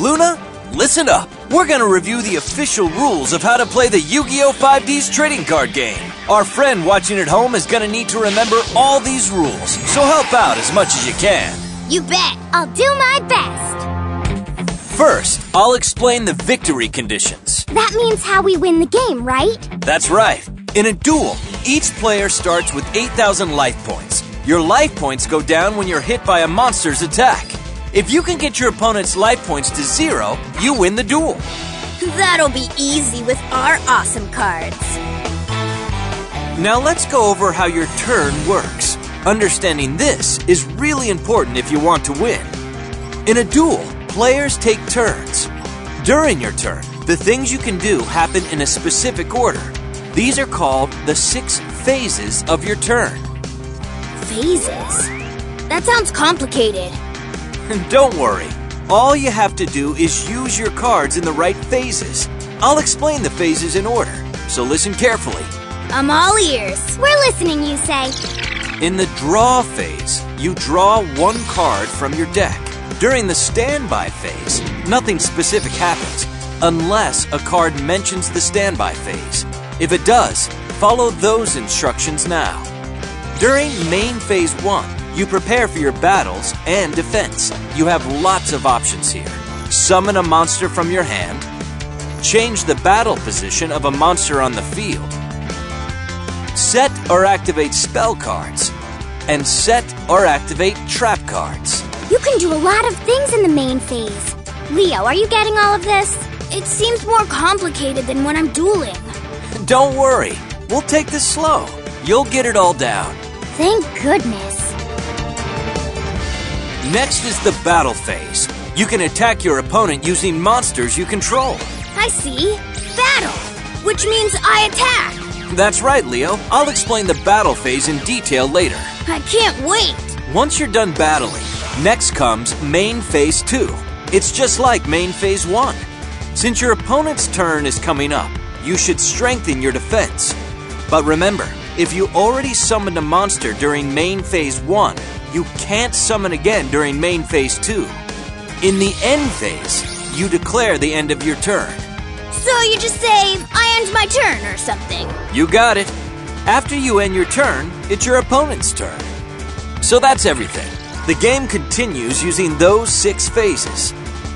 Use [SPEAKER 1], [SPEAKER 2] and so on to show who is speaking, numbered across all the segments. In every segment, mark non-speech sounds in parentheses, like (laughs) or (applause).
[SPEAKER 1] Luna, listen up. We're going to review the official rules of how to play the Yu Gi Oh! 5D's trading card game. Our friend watching at home is going to need to remember all these rules, so help out as much as you can.
[SPEAKER 2] You bet. I'll do my best.
[SPEAKER 1] First, I'll explain the victory conditions.
[SPEAKER 2] That means how we win the game, right?
[SPEAKER 1] That's right. In a duel, each player starts with 8,000 life points. Your life points go down when you're hit by a monster's attack. If you can get your opponent's life points to zero, you win the duel.
[SPEAKER 2] That'll be easy with our awesome cards.
[SPEAKER 1] Now let's go over how your turn works. Understanding this is really important if you want to win. In a duel, players take turns. During your turn, the things you can do happen in a specific order. These are called the six phases of your turn.
[SPEAKER 2] Phases? That sounds complicated. (laughs)
[SPEAKER 1] Don't worry. All you have to do is use your cards in the right phases. I'll explain the phases in order, so listen carefully.
[SPEAKER 2] I'm all ears. We're listening, you say.
[SPEAKER 1] In the draw phase, you draw one card from your deck. During the standby phase, nothing specific happens unless a card mentions the standby phase. If it does, follow those instructions now. During main phase 1, you prepare for your battles and defense. You have lots of options here. Summon a monster from your hand, change the battle position of a monster on the field, set or activate spell cards, and set or activate trap cards.
[SPEAKER 2] You can do a lot of things in the main phase. Leo, are you getting all of this? It seems more complicated than when I'm dueling.
[SPEAKER 1] Don't worry, we'll take this slow. You'll get it all down.
[SPEAKER 2] Thank goodness.
[SPEAKER 1] Next is the battle phase. You can attack your opponent using monsters you control.
[SPEAKER 2] I see. Battle, which means I attack.
[SPEAKER 1] That's right, Leo. I'll explain the battle phase in detail later.
[SPEAKER 2] I can't wait.
[SPEAKER 1] Once you're done battling, next comes main phase 2. It's just like main phase 1. Since your opponent's turn is coming up, you should strengthen your defense. But remember, if you already summoned a monster during main phase 1, you can't summon again during main phase 2. In the end phase, you declare the end of your turn.
[SPEAKER 2] So you just say, I end my turn or something.
[SPEAKER 1] You got it. After you end your turn, it's your opponent's turn. So that's everything. The game continues using those six phases.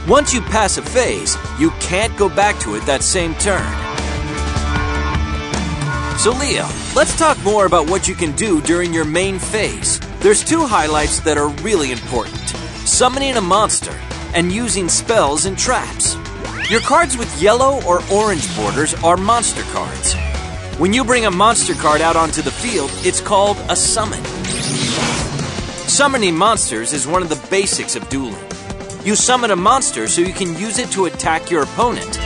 [SPEAKER 1] Once you pass a phase, you can't go back to it that same turn. So Leo, let's talk more about what you can do during your main phase. There's two highlights that are really important. Summoning a monster and using spells and traps. Your cards with yellow or orange borders are monster cards. When you bring a monster card out onto the field, it's called a summon. Summoning monsters is one of the basics of dueling. You summon a monster so you can use it to attack your opponent,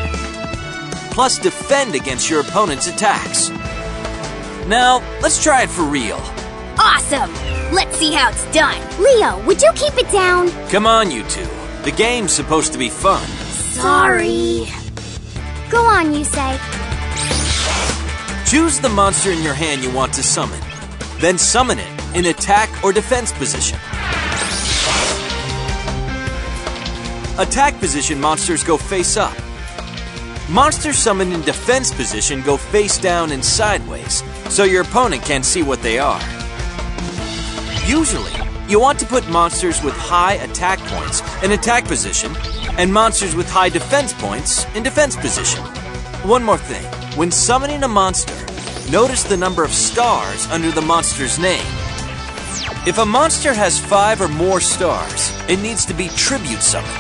[SPEAKER 1] plus defend against your opponent's attacks. Now, let's try it for real.
[SPEAKER 2] Awesome. Let's see how it's done. Leo, would you keep it down?
[SPEAKER 1] Come on, you two. The game's supposed to be fun.
[SPEAKER 2] Sorry. Go on, you say.
[SPEAKER 1] Choose the monster in your hand you want to summon. Then summon it in attack or defense position. Attack position monsters go face up. Monsters summoned in defense position go face down and sideways, so your opponent can't see what they are. Usually, you want to put monsters with high attack points in attack position and monsters with high defense points in defense position. One more thing. When summoning a monster, notice the number of stars under the monster's name. If a monster has five or more stars, it needs to be tribute summoned.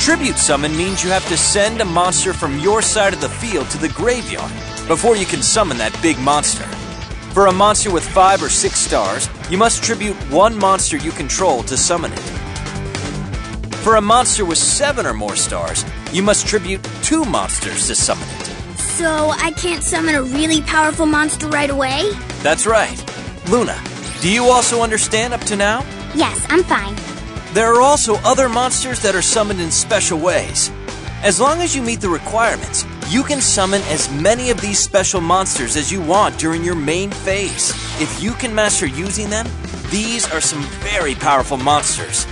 [SPEAKER 1] Tribute summon means you have to send a monster from your side of the field to the graveyard before you can summon that big monster. For a monster with five or six stars, you must tribute one monster you control to summon it. For a monster with seven or more stars, you must tribute two monsters to summon it.
[SPEAKER 2] So I can't summon a really powerful monster right away?
[SPEAKER 1] That's right. Luna, do you also understand up to now?
[SPEAKER 2] Yes, I'm fine.
[SPEAKER 1] There are also other monsters that are summoned in special ways. As long as you meet the requirements, you can summon as many of these special monsters as you want during your main phase. If you can master using them, these are some very powerful monsters.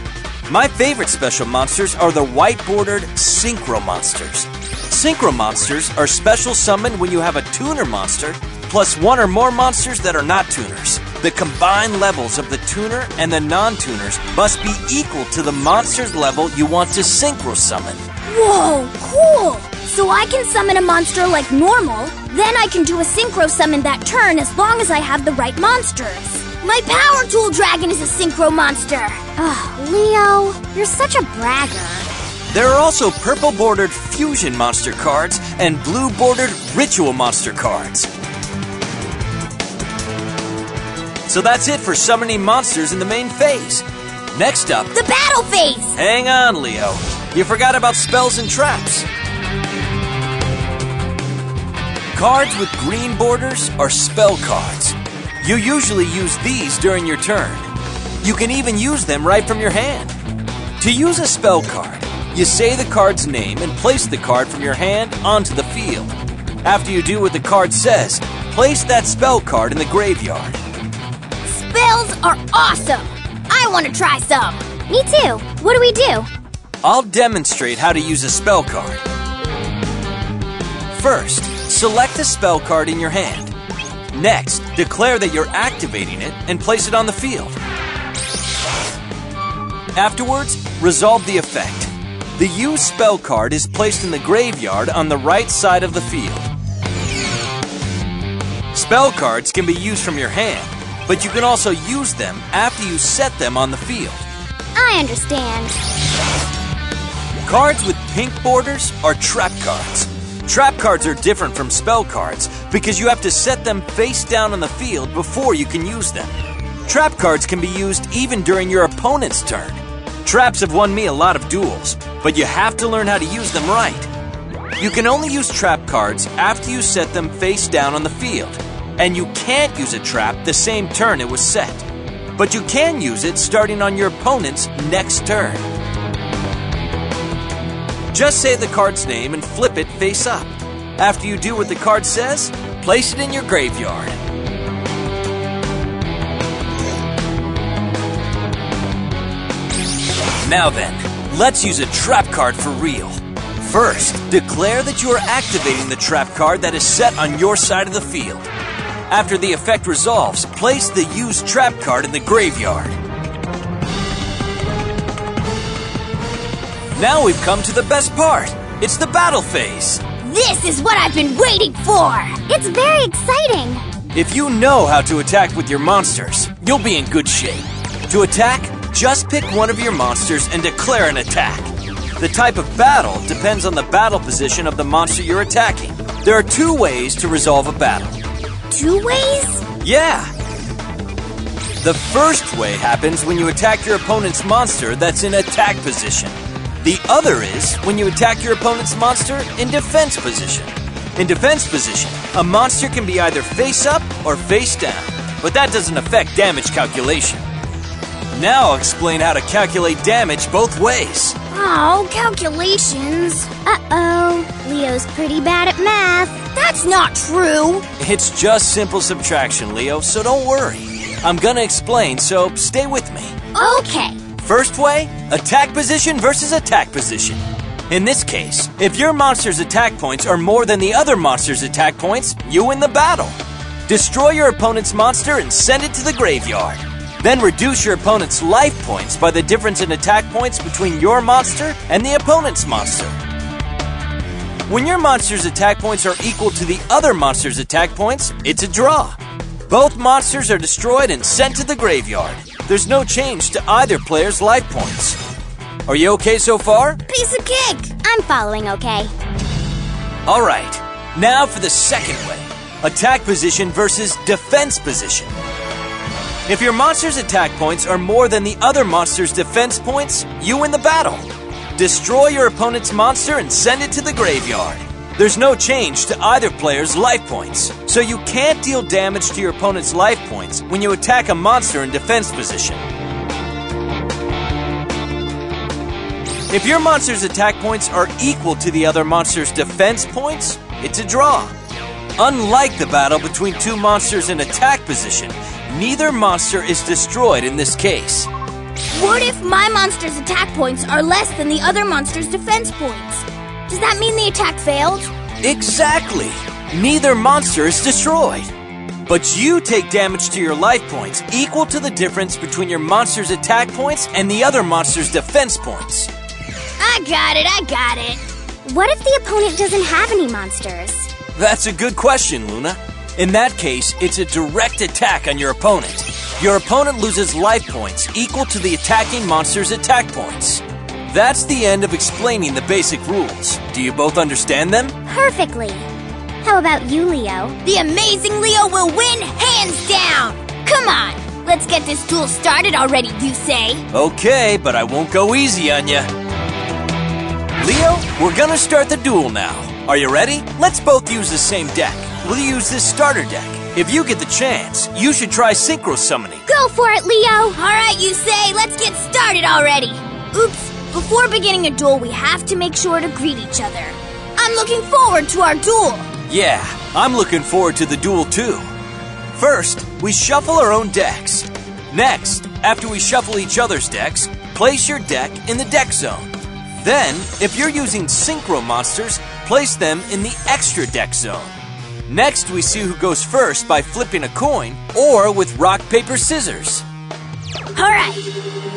[SPEAKER 1] My favorite special monsters are the white-bordered Synchro Monsters. Synchro Monsters are special summoned when you have a tuner monster plus one or more monsters that are not tuners. The combined levels of the tuner and the non-tuners must be equal to the monster's level you want to synchro summon.
[SPEAKER 2] Whoa, cool! So I can summon a monster like normal, then I can do a synchro summon that turn as long as I have the right monsters. My power tool dragon is a synchro monster. Ugh, Leo, you're such a bragger.
[SPEAKER 1] There are also purple bordered fusion monster cards and blue bordered ritual monster cards. So that's it for summoning monsters in the main phase. Next up,
[SPEAKER 2] The battle phase!
[SPEAKER 1] hang on, Leo. You forgot about spells and traps. Cards with green borders are spell cards. You usually use these during your turn. You can even use them right from your hand. To use a spell card, you say the card's name and place the card from your hand onto the field. After you do what the card says, place that spell card in the graveyard.
[SPEAKER 2] Spells are awesome! I want to try some! Me too. What do we do?
[SPEAKER 1] I'll demonstrate how to use a spell card. First, select a spell card in your hand. Next, declare that you're activating it and place it on the field. Afterwards, resolve the effect. The used spell card is placed in the graveyard on the right side of the field. Spell cards can be used from your hand, but you can also use them after you set them on the field.
[SPEAKER 2] I understand.
[SPEAKER 1] Cards with pink borders are trap cards. Trap cards are different from spell cards because you have to set them face down on the field before you can use them. Trap cards can be used even during your opponent's turn. Traps have won me a lot of duels, but you have to learn how to use them right. You can only use trap cards after you set them face down on the field, and you can't use a trap the same turn it was set. But you can use it starting on your opponent's next turn. Just say the card's name and flip it face up. After you do what the card says, place it in your graveyard. Now then, let's use a trap card for real. First, declare that you are activating the trap card that is set on your side of the field. After the effect resolves, place the used trap card in the graveyard. Now we've come to the best part. It's the battle phase.
[SPEAKER 2] This is what I've been waiting for! It's very exciting!
[SPEAKER 1] If you know how to attack with your monsters, you'll be in good shape. To attack, just pick one of your monsters and declare an attack. The type of battle depends on the battle position of the monster you're attacking. There are two ways to resolve a battle.
[SPEAKER 2] Two ways?
[SPEAKER 1] Yeah! The first way happens when you attack your opponent's monster that's in attack position. The other is when you attack your opponent's monster in defense position. In defense position, a monster can be either face up or face down, but that doesn't affect damage calculation. Now I'll explain how to calculate damage both ways.
[SPEAKER 2] Oh, calculations. Uh oh. Leo's pretty bad at math. That's not true.
[SPEAKER 1] It's just simple subtraction, Leo, so don't worry. I'm gonna explain, so stay with me.
[SPEAKER 2] Okay.
[SPEAKER 1] First way, attack position versus attack position. In this case, if your monster's attack points are more than the other monster's attack points, you win the battle. Destroy your opponent's monster and send it to the graveyard. Then reduce your opponent's life points by the difference in attack points between your monster and the opponent's monster. When your monster's attack points are equal to the other monster's attack points, it's a draw. Both monsters are destroyed and sent to the graveyard. There's no change to either player's life points. Are you okay so far?
[SPEAKER 2] Piece of cake. I'm following okay.
[SPEAKER 1] Alright, now for the second way attack position versus defense position. If your monster's attack points are more than the other monster's defense points, you win the battle. Destroy your opponent's monster and send it to the graveyard. There's no change to either player's life points, so you can't deal damage to your opponent's life points when you attack a monster in defense position. If your monster's attack points are equal to the other monster's defense points, it's a draw. Unlike the battle between two monsters in attack position, neither monster is destroyed in this case.
[SPEAKER 2] What if my monster's attack points are less than the other monster's defense points? Does that mean the attack failed?
[SPEAKER 1] Exactly. Neither monster is destroyed. But you take damage to your life points equal to the difference between your monster's attack points and the other monster's defense points.
[SPEAKER 2] I got it, I got it.
[SPEAKER 3] What if the opponent doesn't have any monsters?
[SPEAKER 1] That's a good question, Luna. In that case, it's a direct attack on your opponent. Your opponent loses life points equal to the attacking monster's attack points. That's the end of explaining the basic rules. Do you both understand them?
[SPEAKER 3] Perfectly. How about you, Leo?
[SPEAKER 2] The amazing Leo will win hands down! Come on, let's get this duel started already, you say?
[SPEAKER 1] Okay, but I won't go easy on you. Leo, we're gonna start the duel now. Are you ready? Let's both use the same deck. We'll use this starter deck. If you get the chance, you should try synchro summoning.
[SPEAKER 2] Go for it, Leo! Alright, you say, let's get started already! Oops, before beginning a duel, we have to make sure to greet each other. I'm looking forward to our duel!
[SPEAKER 1] Yeah, I'm looking forward to the duel too. First, we shuffle our own decks. Next, after we shuffle each other's decks, place your deck in the deck zone. Then, if you're using synchro monsters, place them in the extra deck zone. Next, we see who goes first by flipping a coin or with rock, paper, scissors.
[SPEAKER 2] Alright,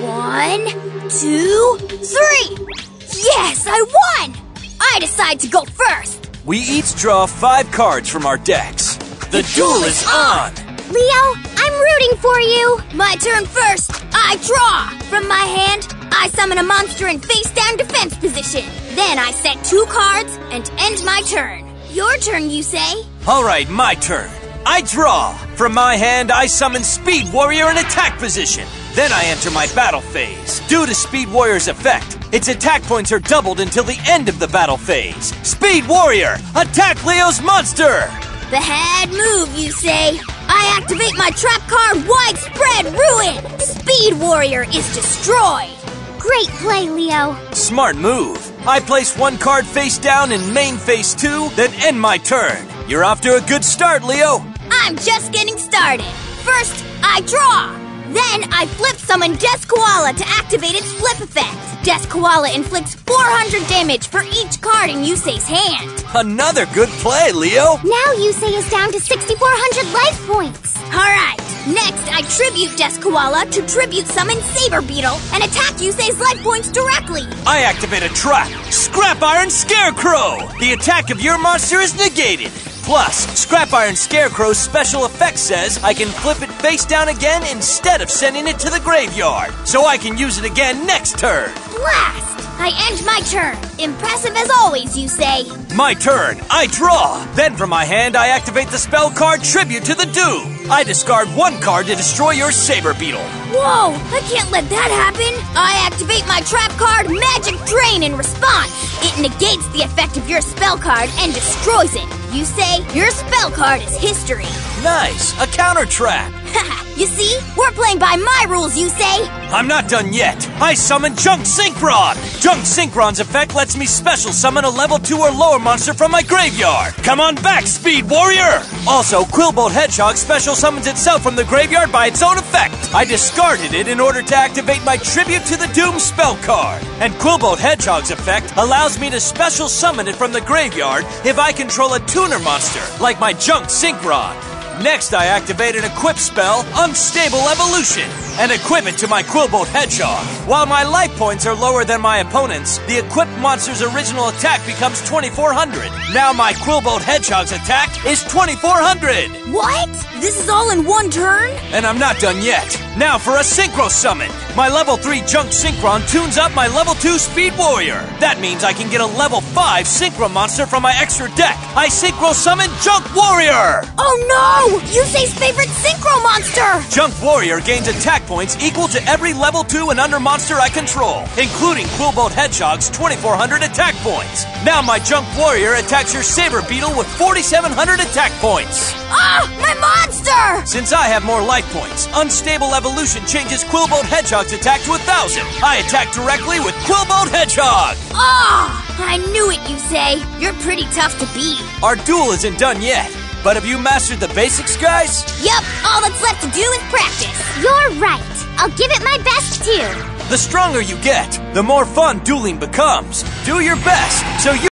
[SPEAKER 2] one, two, three! Yes, I won! I decide to go first!
[SPEAKER 1] We each draw five cards from our decks. The duel is on!
[SPEAKER 3] Leo, I'm rooting for you!
[SPEAKER 2] My turn first! I draw! From my hand, I summon a monster in face down defense position. Then I set two cards and end my turn. Your turn, you say?
[SPEAKER 1] Alright, my turn. I draw. From my hand, I summon Speed Warrior in attack position. Then I enter my battle phase. Due to Speed Warrior's effect, its attack points are doubled until the end of the battle phase. Speed Warrior, attack Leo's monster!
[SPEAKER 2] The bad move, you say? I activate my trap card Widespread Ruin! Speed Warrior is destroyed!
[SPEAKER 3] Great play, Leo.
[SPEAKER 1] Smart move. I place one card face down in main phase two, then end my turn. You're off to a good start, Leo.
[SPEAKER 2] I'm just getting started. First, I draw. Then I flip summon Death Koala to activate its flip effect. Death Koala inflicts 400 damage for each card in Yusei's hand.
[SPEAKER 1] Another good play, Leo.
[SPEAKER 3] Now Yusei is down to 6,400 life points.
[SPEAKER 2] Alright, next I tribute Death Koala to tribute summon Saber Beetle and attack Yusei's life points directly.
[SPEAKER 1] I activate a trap. Scrap Iron Scarecrow. The attack of your monster is negated. Plus, Scrap Iron Scarecrow's special effect says I can flip it face down again instead of sending it to the graveyard, so I can use it again next turn.
[SPEAKER 2] Blast! I end my turn. Impressive as always, you say.
[SPEAKER 1] My turn. I draw. Then from my hand, I activate the spell card Tribute to the Doom. I discard one card to destroy your Saber Beetle.
[SPEAKER 2] Whoa! I can't let that happen! I activate my trap card Magic Drain in response! It negates the effect of your spell card and destroys it. You say your spell card is history.
[SPEAKER 1] Nice. A counter trap. (laughs)
[SPEAKER 2] you see? We're playing by my rules, you say?
[SPEAKER 1] I'm not done yet. I summon Junk Synchron. Junk Synchron's effect lets me special summon a level 2 or lower monster from my graveyard. Come on back, Speed Warrior! Also, Quillbolt Hedgehog special summons itself from the graveyard by its own effect. I discarded it in order to activate my Tribute to the Doom spell card. And Quillbolt Hedgehog's effect allows me to special summon it from the graveyard if I control a tuner monster, like my Junk Synchron. Next, I activate an equip spell, Unstable Evolution, and equip it to my Quillbolt Hedgehog. While my life points are lower than my opponent's, the equipped monster's original attack becomes 2400. Now my Quillbolt Hedgehog's attack is 2400!
[SPEAKER 2] What? This is all in one turn?
[SPEAKER 1] And I'm not done yet. Now for a Synchro Summon! My level 3 Junk Synchron tunes up my level 2 Speed Warrior. That means I can get a level 5 Synchro monster from my extra deck. I Synchro Summon Junk Warrior!
[SPEAKER 2] Oh no! Yusei's favorite synchro monster!
[SPEAKER 1] Junk Warrior gains attack points equal to every level 2 and under monster I control, including Quillbolt Hedgehog's 2400 attack points. Now my Junk Warrior attacks your Saber Beetle with 4700 attack points.
[SPEAKER 2] Ah! My monster!
[SPEAKER 1] Since I have more life points, Unstable Evolution changes Quillbolt Hedgehog's attack to 1000. I attack directly with Quillbolt Hedgehog!
[SPEAKER 2] Ah! I knew it, you say. You're pretty tough to beat.
[SPEAKER 1] Our duel isn't done yet, but have you mastered the basics, guys?
[SPEAKER 2] Yep, all that's left to do is practice.
[SPEAKER 3] You're right. I'll give it my best too.
[SPEAKER 1] The stronger you get, the more fun dueling becomes. Do your best so you